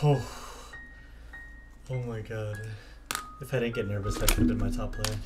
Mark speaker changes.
Speaker 1: Oh. oh my god. If I didn't get nervous, that could have been my top play.